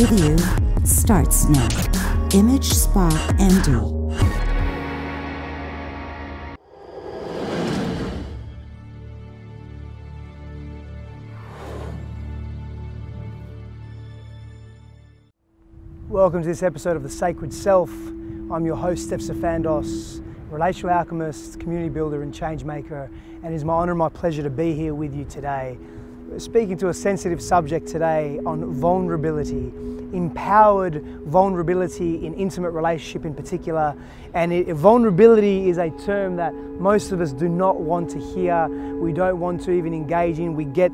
with you. Starts now. Image, Spa, Do. Welcome to this episode of The Sacred Self. I'm your host, Steph Sifandos, relational alchemist, community builder, and change maker, and it's my honor and my pleasure to be here with you today. Speaking to a sensitive subject today on vulnerability, empowered vulnerability in intimate relationship in particular. And it, vulnerability is a term that most of us do not want to hear, we don't want to even engage in. We get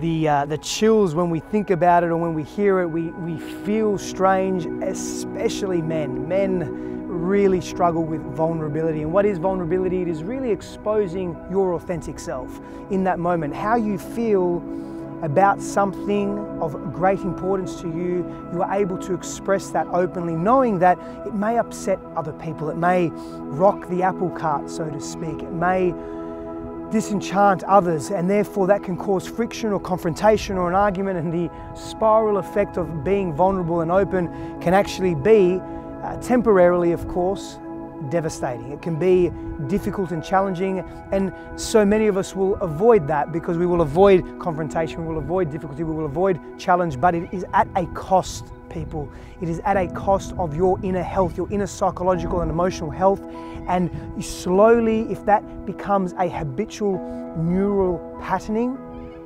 the, uh, the chills when we think about it or when we hear it, we, we feel strange, especially men. Men really struggle with vulnerability. And what is vulnerability? It is really exposing your authentic self in that moment, how you feel about something of great importance to you, you are able to express that openly, knowing that it may upset other people, it may rock the apple cart, so to speak, it may disenchant others, and therefore that can cause friction or confrontation or an argument. And the spiral effect of being vulnerable and open can actually be, uh, temporarily, of course, devastating. It can be difficult and challenging, and so many of us will avoid that because we will avoid confrontation, we will avoid difficulty, we will avoid challenge, but it is at a cost people. It is at a cost of your inner health, your inner psychological and emotional health. And slowly, if that becomes a habitual neural patterning,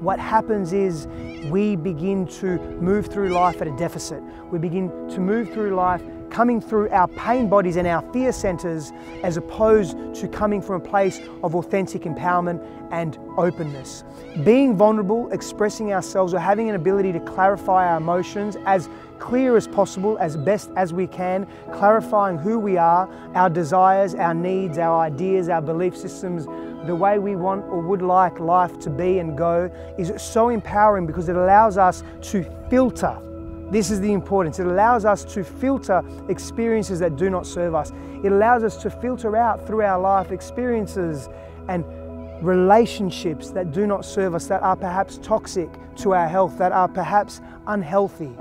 what happens is we begin to move through life at a deficit. We begin to move through life coming through our pain bodies and our fear centers as opposed to coming from a place of authentic empowerment and openness. Being vulnerable, expressing ourselves, or having an ability to clarify our emotions as clear as possible, as best as we can, clarifying who we are, our desires, our needs, our ideas, our belief systems, the way we want or would like life to be and go is so empowering because it allows us to filter this is the importance. It allows us to filter experiences that do not serve us. It allows us to filter out through our life experiences and relationships that do not serve us, that are perhaps toxic to our health, that are perhaps unhealthy.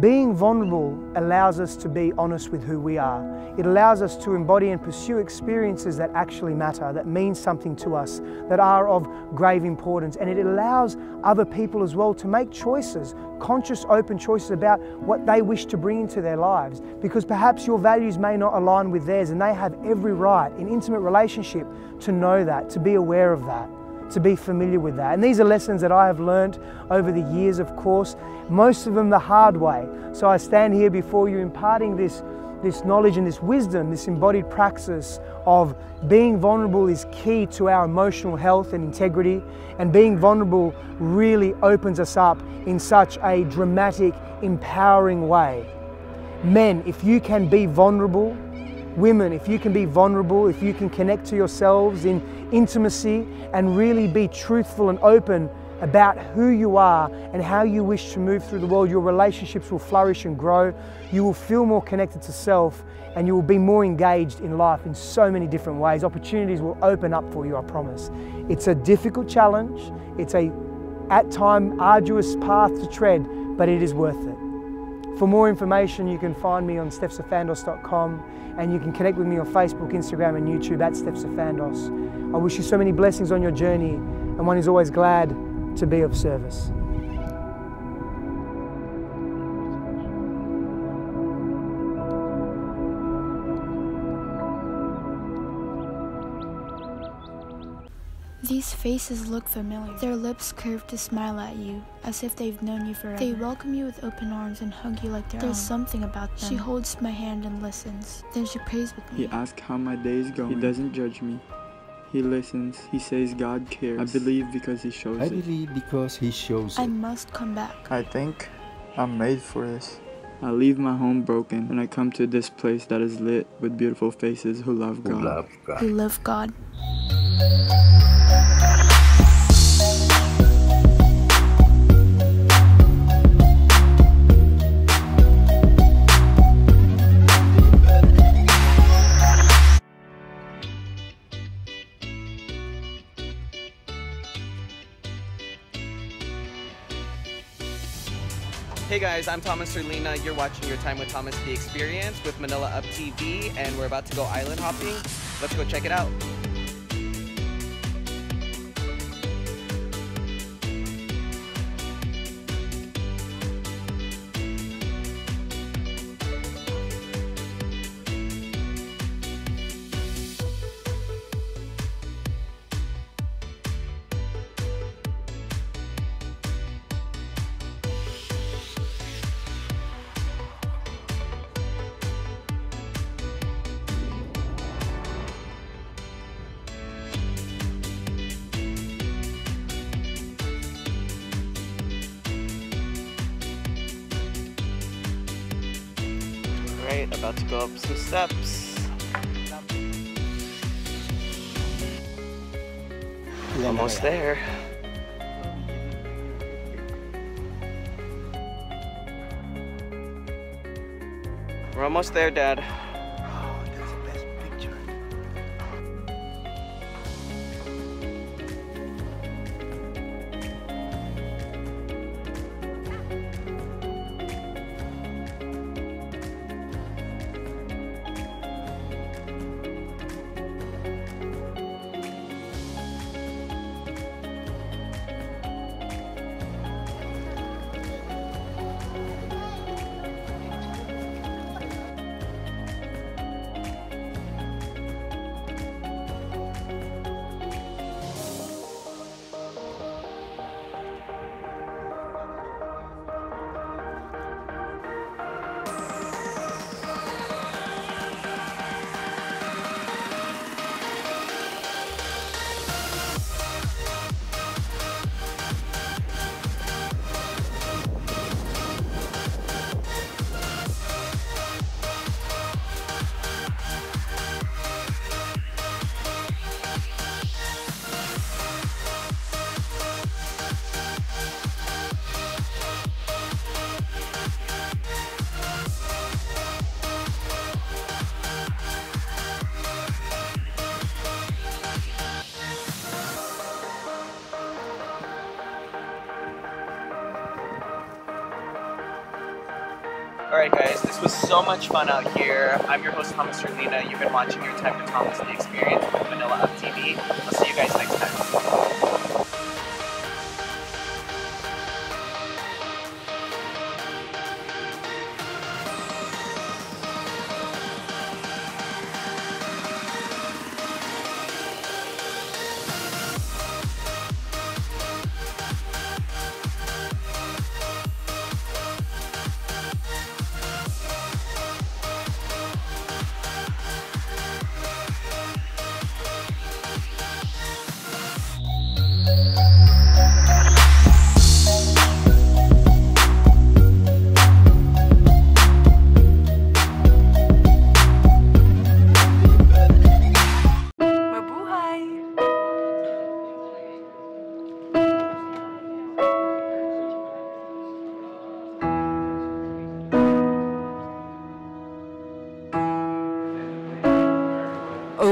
Being vulnerable allows us to be honest with who we are. It allows us to embody and pursue experiences that actually matter, that mean something to us, that are of grave importance. And it allows other people as well to make choices, conscious, open choices about what they wish to bring into their lives. Because perhaps your values may not align with theirs, and they have every right in intimate relationship to know that, to be aware of that to be familiar with that. And these are lessons that I have learned over the years, of course, most of them the hard way. So I stand here before you imparting this, this knowledge and this wisdom, this embodied praxis of being vulnerable is key to our emotional health and integrity. And being vulnerable really opens us up in such a dramatic, empowering way. Men, if you can be vulnerable, Women, if you can be vulnerable, if you can connect to yourselves in intimacy and really be truthful and open about who you are and how you wish to move through the world, your relationships will flourish and grow. You will feel more connected to self and you will be more engaged in life in so many different ways. Opportunities will open up for you, I promise. It's a difficult challenge. It's a, at time, arduous path to tread, but it is worth it. For more information, you can find me on stephsifandos.com and you can connect with me on Facebook, Instagram, and YouTube at Stephsifandos. I wish you so many blessings on your journey, and one is always glad to be of service. These faces look familiar. Their lips curve to smile at you, as if they've known you forever. They welcome you with open arms and hug you like their There's own. something about them. She holds my hand and listens. Then she prays with me. He asks how my day is going. He doesn't judge me. He listens. He says God cares. I believe because he shows I it. believe because he shows I it. must come back. I think I'm made for this. I leave my home broken and I come to this place that is lit with beautiful faces who love God. Who love God. Who love God. Guys, I'm Thomas Serlina. You're watching Your Time with Thomas The Experience with Manila Up TV, and we're about to go island hopping. Let's go check it out. Almost there. We're almost there, Dad. Was so much fun out here. I'm your host Thomas Serlina. You've been watching your Time with Thomas The Experience with Manila Up TV.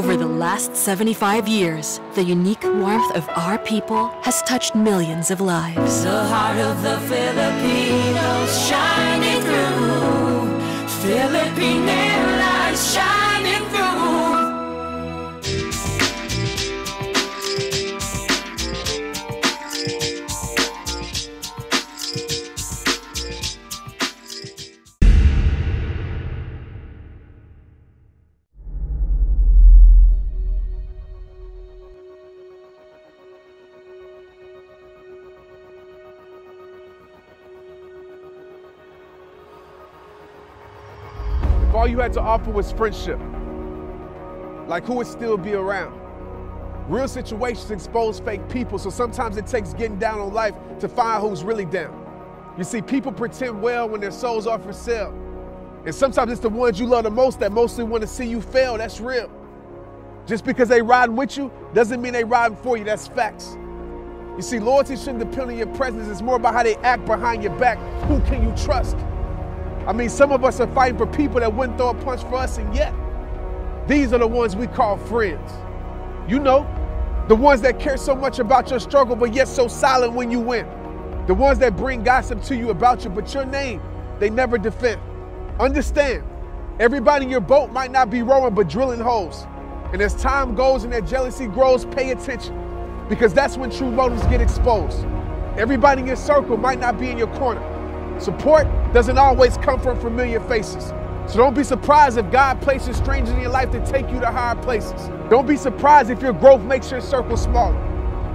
Over the last 75 years, the unique warmth of our people has touched millions of lives. The heart of the Filipinos shining through. Philippine Airlines shining had to offer was friendship, like who would still be around? Real situations expose fake people, so sometimes it takes getting down on life to find who's really down. You see, people pretend well when their souls are for sale. And sometimes it's the ones you love the most that mostly want to see you fail. That's real. Just because they riding with you doesn't mean they riding for you. That's facts. You see, loyalty shouldn't depend on your presence. It's more about how they act behind your back. Who can you trust? I mean, some of us are fighting for people that wouldn't throw a punch for us, and yet these are the ones we call friends. You know, the ones that care so much about your struggle, but yet so silent when you win. The ones that bring gossip to you about you, but your name they never defend. Understand, everybody in your boat might not be rowing but drilling holes. And as time goes and that jealousy grows, pay attention because that's when true motives get exposed. Everybody in your circle might not be in your corner. Support doesn't always come from familiar faces. So don't be surprised if God places strangers in your life to take you to higher places. Don't be surprised if your growth makes your circle smaller.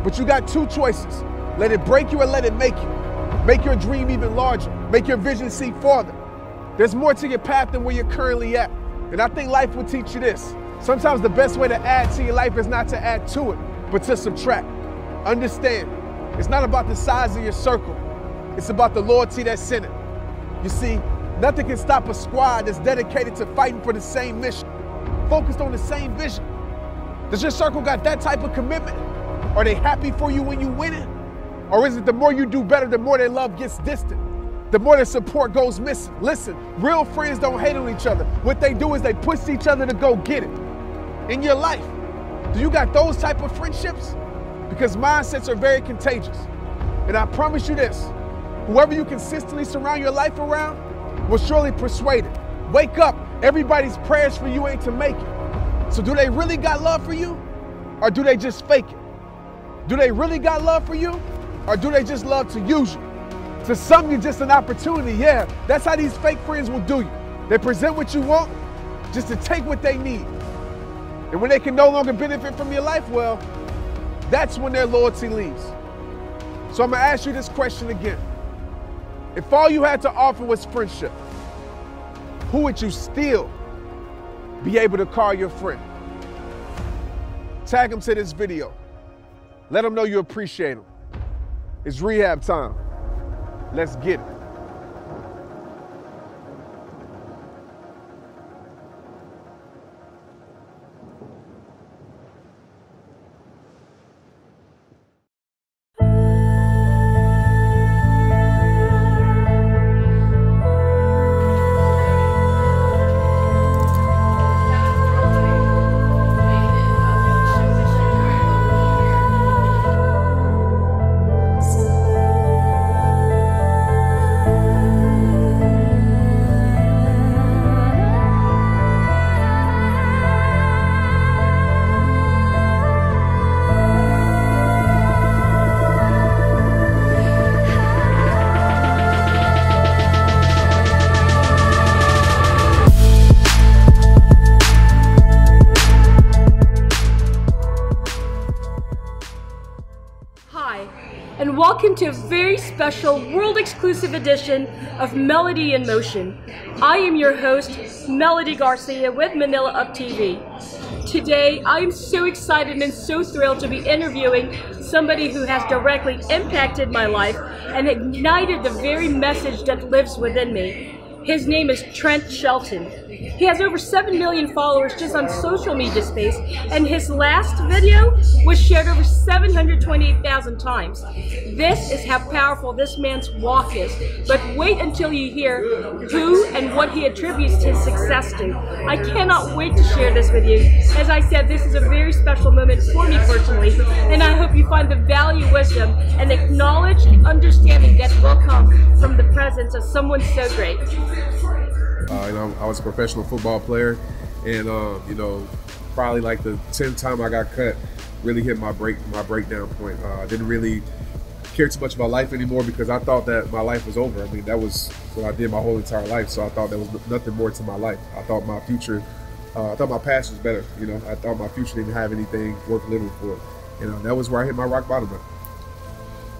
But you got two choices. Let it break you or let it make you. Make your dream even larger. Make your vision see farther. There's more to your path than where you're currently at. And I think life will teach you this. Sometimes the best way to add to your life is not to add to it, but to subtract. Understand, it's not about the size of your circle, it's about the loyalty that's in it. You see, nothing can stop a squad that's dedicated to fighting for the same mission, focused on the same vision. Does your circle got that type of commitment? Are they happy for you when you win it? Or is it the more you do better, the more their love gets distant? The more their support goes missing. Listen, real friends don't hate on each other. What they do is they push each other to go get it. In your life, do you got those type of friendships? Because mindsets are very contagious. And I promise you this, whoever you consistently surround your life around will surely persuade it. Wake up, everybody's prayers for you ain't to make it. So do they really got love for you? Or do they just fake it? Do they really got love for you? Or do they just love to use you? To some, you're just an opportunity. Yeah, that's how these fake friends will do you. They present what you want just to take what they need. And when they can no longer benefit from your life, well, that's when their loyalty leaves. So I'm gonna ask you this question again. If all you had to offer was friendship, who would you still be able to call your friend? Tag them to this video. Let them know you appreciate them. It's rehab time. Let's get it. Special world exclusive edition of Melody in Motion. I am your host, Melody Garcia with Manila Up TV. Today, I am so excited and so thrilled to be interviewing somebody who has directly impacted my life and ignited the very message that lives within me. His name is Trent Shelton. He has over 7 million followers just on social media space, and his last video was shared over 728,000 times. This is how powerful this man's walk is. But wait until you hear who and what he attributes his success to. I cannot wait to share this with you. As I said, this is a very special moment for me personally, and I hope you find the value, wisdom, and acknowledged understanding that will come from the presence of someone so great. Uh, you know, I was a professional football player, and um, you know, probably like the tenth time I got cut, really hit my break my breakdown point. Uh, I didn't really care too much about life anymore because I thought that my life was over. I mean, that was what I did my whole entire life. So I thought there was nothing more to my life. I thought my future, uh, I thought my past was better. You know, I thought my future didn't have anything worth living for. You know, that was where I hit my rock bottom.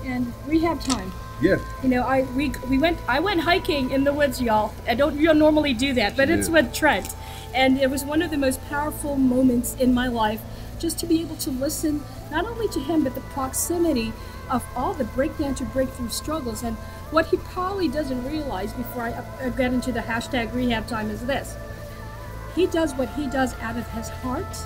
And rehab time. Yeah. You know, I we, we went I went hiking in the woods, y'all. I don't you normally do that, but it's with Trent. And it was one of the most powerful moments in my life just to be able to listen not only to him but the proximity of all the breakdown to breakthrough struggles and what he probably doesn't realize before I, I get into the hashtag rehab time is this. He does what he does out of his heart,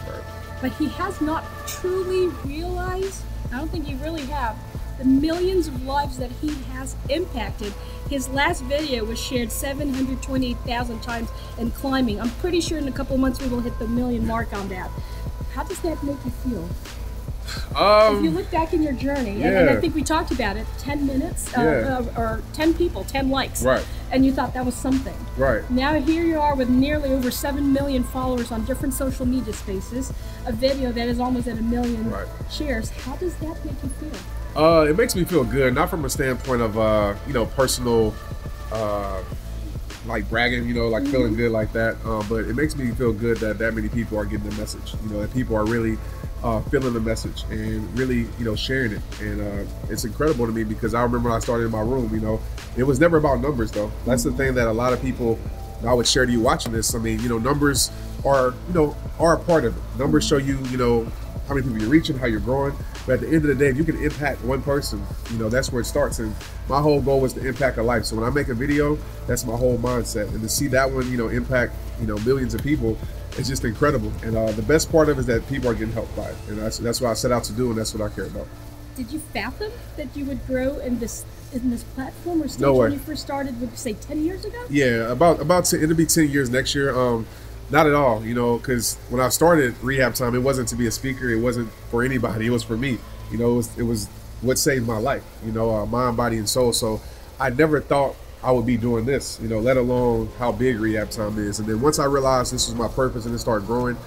but he has not truly realized, I don't think you really have, the millions of lives that he has impacted. His last video was shared 728,000 times and climbing. I'm pretty sure in a couple months we will hit the million mark on that. How does that make you feel? if you Um, look back in your journey, and, and I think we talked about it, 10 minutes uh, Yeah. uh, or 10 people, 10 likes. Right. and you thought that was something. Right. Now here you are with nearly over 7 million followers on different social media spaces, a video that is almost at a million Right. shares. How does that make you feel? Uh, it makes me feel good, not from a standpoint of uh, you know personal, uh, like bragging, you know, like feeling good like that. Uh, but it makes me feel good that that many people are getting the message. You know, that people are really uh, feeling the message and really, you know, sharing it. And uh, it's incredible to me because I remember when I started in my room, you know, it was never about numbers though. That's the thing that a lot of people I would share to you watching this. I mean, you know, numbers are, you know, are a part of it. Numbers show you, you know, how many people you're reaching, how you're growing. But at the end of the day, if you can impact one person, you know, that's where it starts. And my whole goal was to impact a life. So when I make a video, that's my whole mindset. And to see that one, you know, impact, you know, millions of people, it's just incredible. And uh, the best part of it is that people are getting helped by it. And that's, that's what I set out to do, and that's what I care about. Did you fathom that you would grow in this in this platform or stage No when you first started? Would you say 10 years ago? Yeah, about about to, it'll be ten years next year. Um, not at all, you know, because when I started rehab time, it wasn't to be a speaker. It wasn't for anybody. It was for me. You know, it was, it was what saved my life. You know, uh, mind, body, and soul. So I never thought I would be doing this. You know, let alone how big rehab time is. And then once I realized this was my purpose and it started growing,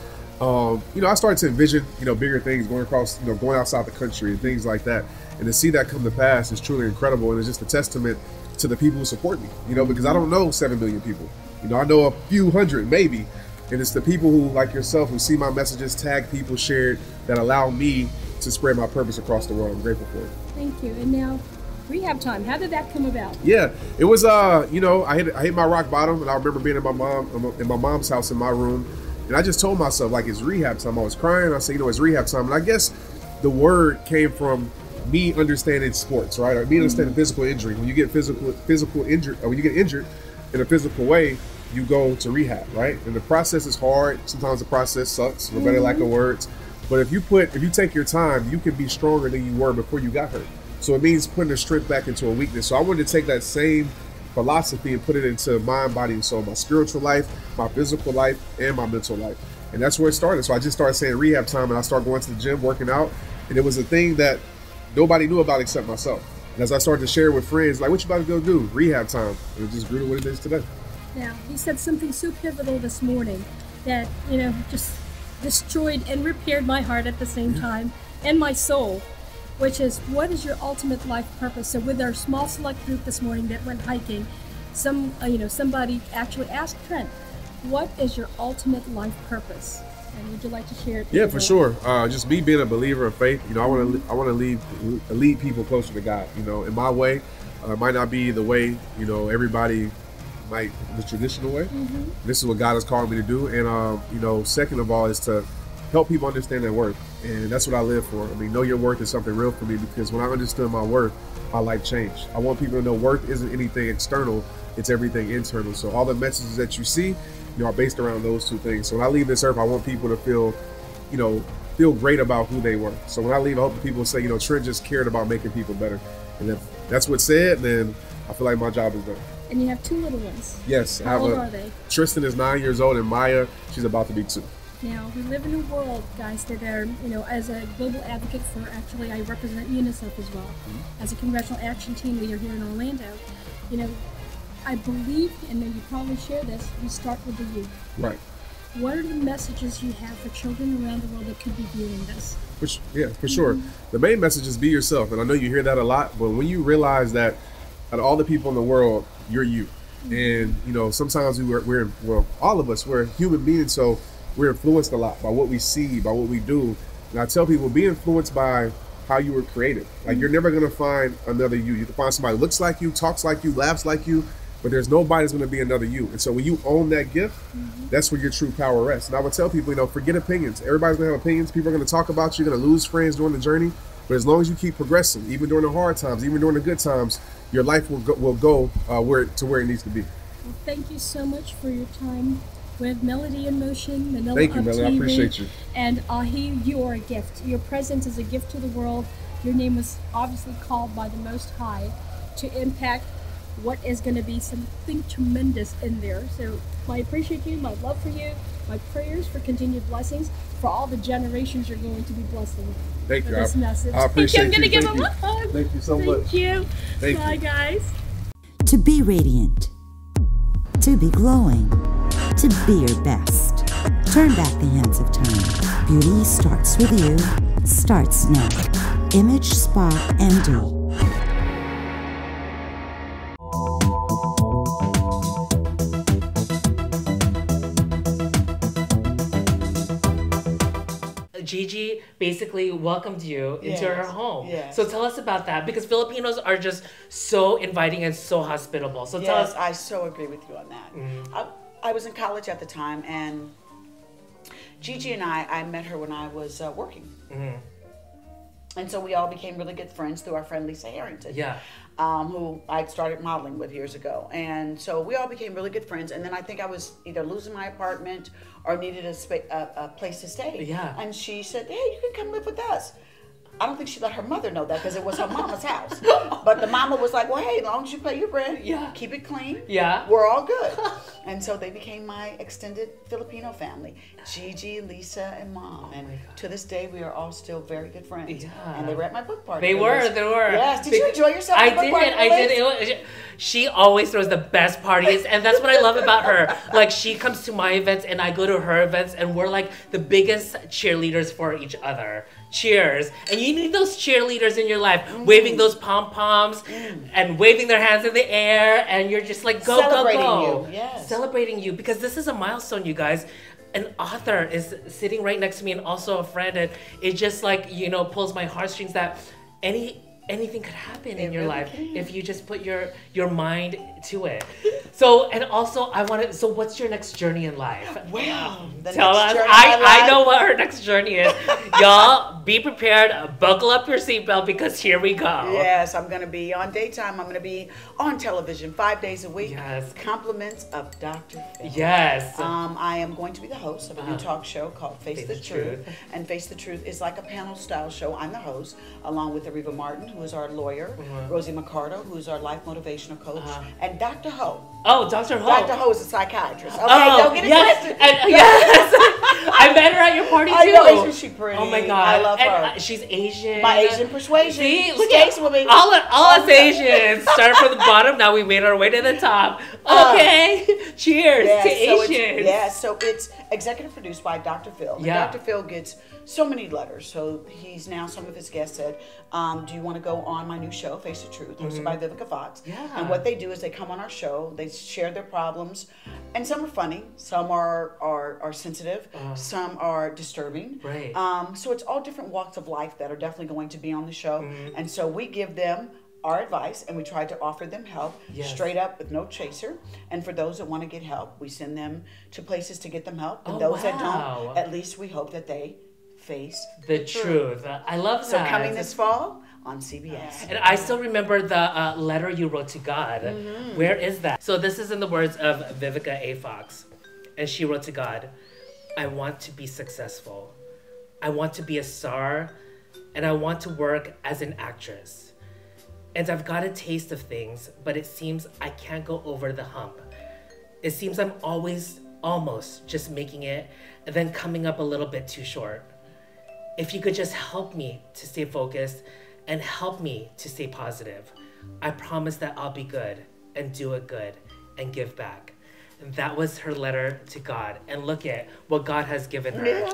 um, you know, I started to envision, you know, bigger things going across, you know, going outside the country and things like that. And to see that come to pass is truly incredible. And it's just a testament to the people who support me, you know, because I don't know 7 million people. You know, I know a few hundred maybe. And it's the people who, like yourself, who see my messages, tag people, shared, that allow me to spread my purpose across the world. I'm grateful for it. Thank you. And now, rehab time. How did that come about? Yeah, it was. Uh, you know, I hit I hit my rock bottom, and I remember being in my mom in my mom's house in my room, and I just told myself like it's rehab time. I was crying. I said, you know, it's rehab time, and I guess the word came from me understanding sports, right? Or me understanding physical injury. When you get physical physical injured, when you get injured in a physical way, you go to rehab, right? And the process is hard. Sometimes the process sucks. For better lack of mm-hmm. words. But if you put, if you take your time, you can be stronger than you were before you got hurt. So it means putting the strength back into a weakness. So I wanted to take that same philosophy and put it into mind, body, and soul, my spiritual life, my physical life, and my mental life. And that's where it started. So I just started saying rehab time, and I started going to the gym, working out, and it was a thing that nobody knew about except myself. And as I started to share with friends, like, what you about to go do? Rehab time. And it just grew to what it is today. Now, he said something so pivotal this morning that, you know, just destroyed and repaired my heart at the same time and my soul, which is what is your ultimate life purpose? So, with our small select group this morning that went hiking, some, uh, you know, somebody actually asked Trent, what is your ultimate life purpose? And would you like to share it? Yeah, for sure. Uh, just me being a believer of faith. You know, I want to I want to lead lead people closer to God. You know, in my way, uh, it might not be the way you know everybody might the traditional way. This is what God has called me to do, and um, you know, second of all is to help people understand their worth, and that's what I live for. I mean, know your worth is something real for me because when I understood my worth, my life changed. I want people to know worth isn't anything external; it's everything internal. So all the messages that you see, you know, are based around those two things. So when I leave this earth, I want people to feel, you know, feel great about who they were. So when I leave, I hope people say, you know, Trent just cared about making people better. And if that's what's said, then I feel like my job is done. And you have two little ones. Yes, How old a are they? Tristan is nine years old, and Maya, she's about to be two. Now, we live in a world, guys, that are, you know, as a global advocate for, actually, I represent UNICEF as well, mm-hmm. as a congressional action team leader here in Orlando. You know, I believe, and then you probably share this, we start with the youth. Right. What are the messages you have for children around the world that could be viewing this? For, su- yeah, for sure. Mm-hmm. The main message is be yourself, and I know you hear that a lot. But when you realize that out of all the people in the world, you're you, and you know sometimes we were, we're well, all of us we're human beings, so we're influenced a lot by what we see, by what we do. And I tell people, be influenced by how you were created. Like you're never gonna find another you. You can find somebody who looks like you, talks like you, laughs like you, but there's nobody that's gonna be another you. And so when you own that gift, mm-hmm. that's where your true power rests. And I would tell people, you know, forget opinions. Everybody's gonna have opinions. People are gonna talk about you. You're gonna lose friends during the journey. But as long as you keep progressing, even during the hard times, even during the good times, your life will go, will go uh, where to where it needs to be. Well, thank you so much for your time with Melody in Motion, Manila Thank you, Melody. I TV. appreciate you. And Ahi, you are a gift. Your presence is a gift to the world. Your name was obviously called by the Most High to impact what is going to be something tremendous in there. So I appreciate you, my love for you, my prayers for continued blessings for all the generations you're going to be blessing. Thank with you. I- This message. I appreciate I'm going to give Thank him you. a hug. Thank you so Thank much. you. Thank Bye, you. guys. To be radiant, to be glowing, to be your best. Turn back the hands of time. Beauty starts with you, starts now. Image Spa MD. Gigi basically welcomed you into her Yes, home. yes. So tell us about that because Filipinos are just so inviting and so hospitable. So tell yes, us. I so agree with you on that. I, I was in college at the time, and Gigi and I, I met her when I was uh, working. Mhm. And so we all became really good friends through our friend Lisa Harrington. Yeah. Um, who I started modeling with years ago. And so we all became really good friends. And then I think I was either losing my apartment or needed a, spa- a, a place to stay. Yeah. And she said, hey, you can come live with us. I don't think she let her mother know that because it was her mama's house. But the mama was like, well, hey, as long as you pay your rent, Yeah. keep it clean, Yeah. we're all good. and so they became my extended Filipino family Gigi, Lisa, and mom. Oh and to this day, we are all still very good friends. Yeah. And they were at my book party. They were, was- they were. Yes. Did you enjoy yourself? I at the book did. party, I did. It was, she always throws the best parties, and that's what I love about her. Like she comes to my events, and I go to her events, and we're like the biggest cheerleaders for each other. Cheers! And you need those cheerleaders in your life, Mm. waving those pom poms and waving their hands in the air, and you're just like go Celebrating go go, you, yes. celebrating you because this is a milestone, you guys. An author is sitting right next to me, and also a friend, and it just like you know pulls my heartstrings that any anything could happen in your really life can. if you just put your your mind to it. So and also I wanted. So what's your next journey in life? Well, the Tell next us. journey I, I know what her next journey is. Y'all be prepared. Buckle up your seatbelt because here we go. Yes, I'm going to be on daytime. I'm going to be on television five days a week. Yes. Compliments of Dr. Phil. Yes. Um, I am going to be the host of a new Uh-huh. talk show called Face, the, Truth. And Face the Truth is like a panel style show. I'm the host, along with Areva Martin, who is our lawyer, Uh-huh. Rosie Mercado, who is our life motivational coach, and Dr. Ho. Oh, Dr. Ho. Dr. Ho is a psychiatrist. Okay, oh, don't get it yes. twisted. And, yes. I met her at your party too. I know, isn't she pretty? Oh my god. I love And, her. uh, she's Asian. My Asian persuasion See, look at with me. all, all us Oh. Asians. Started from the bottom, now we made our way to the top. Uh, Okay. Cheers Yeah, to so Asians. It's, yeah, so it's executive produced by Dr. Phil. Yeah. Dr. Phil gets so many letters. So he's now, some of his guests said, um, Do you want to go on my new show, Face the Truth, hosted Mhm. by Vivica Fox? Yeah. And what they do is they come on our show, they share their problems, and some are funny, some are, are, are sensitive, Uh. some are disturbing. Right. Um, so it's all different walks of life that are definitely going to be on the show. Mhm. And so we give them our advice and we try to offer them help Yes. straight up with no chaser. And for those that want to get help, we send them to places to get them help. And Oh, those that wow. don't, at least we hope that they face The truth. I love that. So coming this fall on CBS. And I still remember the uh, letter you wrote to God. Mhm. Where is that? So this is in the words of Vivica A. Fox. And she wrote to God, I want to be successful. I want to be a star. And I want to work as an actress. And I've got a taste of things, but it seems I can't go over the hump. It seems I'm always almost just making it and then coming up a little bit too short if you could just help me to stay focused and help me to stay positive, I promise that I'll be good and do it good and give back. And that was her letter to God. And look at what God has given her.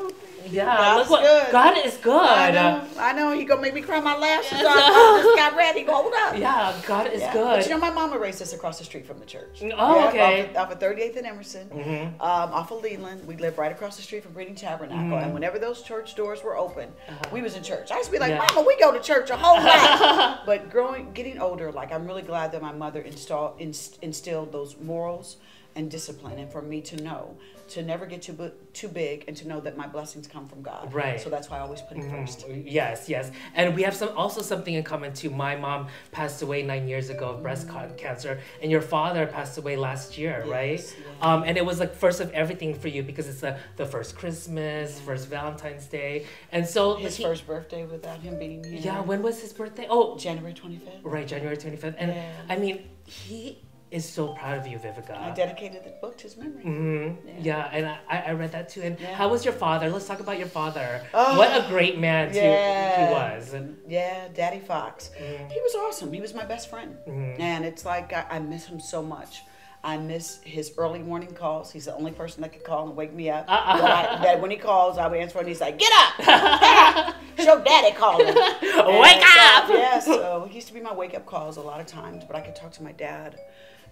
Yeah. God's look what good. God is good. I know, I know. He gonna make me cry my lashes off. I just got ready. Hold up. Yeah, God is Yeah. good. But you know, my mama raised us across the street from the church. Oh, Yeah, okay. Off of, off of 38th and Emerson, Mhm. um, off of Leland. We lived right across the street from Reading Tabernacle. Mhm. And whenever those church doors were open, we was in church. I used to be like, Yeah. Mama, we go to church a whole lot. but growing, getting older, like I'm really glad that my mother install, inst- instilled those morals and discipline, and for me to know to never get too too big, and to know that my blessings come from God. Right. So that's why I always put Him Mhm. first. Yes, yes. And we have some also something in common too. My mom passed away nine years ago of breast ca- cancer, and your father passed away last year, right? Yes, Um, and it was like first of everything for you because it's the, the first Christmas, first Valentine's Day, and so His he- first birthday without him being here. Yeah, when was his birthday? Oh, January 25th. right, January twenty fifth. And Yeah. I mean, he is so proud of you, Vivica. I dedicated the book to his memory. hmm Yeah. and I, I read that too. And how was your father? Let's talk about your father. Oh, what a great man too, yeah. he was. Yeah, Daddy Fox. Mm. He was awesome. He was my best friend. Mhm. And it's like I, I miss him so much. I miss his early morning calls. He's the only person that could call and wake me up. Uh-uh. That, I- that when he calls, I would answer and he's like, "Get up, get up, show daddy calling." Wake And up! Yeah, so he used to be my wake up calls a lot of times, but I could talk to my dad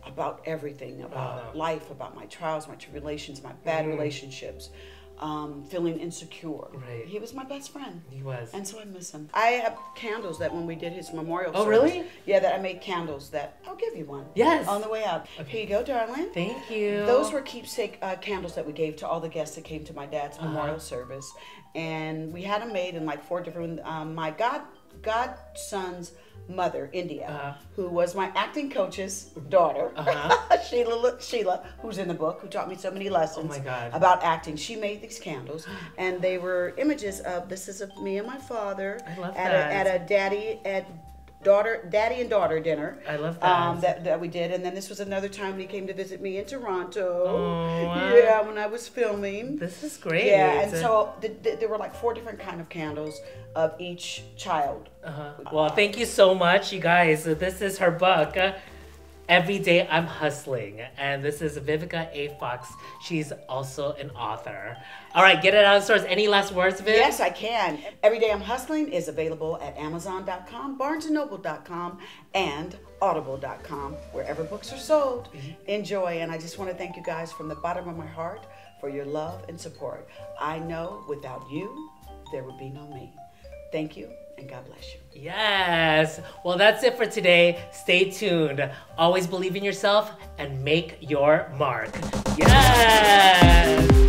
about everything, about life, about my trials, my tribulations, my bad Mhm. relationships, um, feeling insecure. Right. He was my best friend. He was. And so I miss him. I have candles that when we did his memorial Oh, service- really? Yeah, that I made candles that I'll give you one. Yes. On the way out. Here you go, darling. Thank you. Those were keepsake uh, candles that we gave to all the guests that came to my dad's Uh-huh. memorial service, and we had them made in like four different. Um, my god godson's mother, India, Uh-huh. who was my acting coach's daughter, Uh-huh. Sheila, Sheila, who's in the book, who taught me so many lessons Oh my God. about acting. She made these candles, and they were images of this is of me and my father at a at a daddy at daughter daddy and daughter dinner. I love Um, that. that that we did, and then this was another time when he came to visit me in Toronto. Aw. Yeah, when I was filming. This is great. Yeah, and so th- th- there were like four different kind of candles of each child. Uh-huh. Well, thank you so much, you guys. This is her book. Every day I'm hustling, and this is Vivica A. Fox. She's also an author. All right, get it out of stores. Any last words, Viv? Yes, I can. Every Day I'm Hustling is available at Amazon.com, BarnesandNoble.com, and Audible.com, wherever books are sold. Mm-hmm. Enjoy, and I just want to thank you guys from the bottom of my heart for your love and support. I know without you, there would be no me. Thank you, and God bless you. Yes. Well, that's it for today. Stay tuned. Always believe in yourself and make your mark. Yes.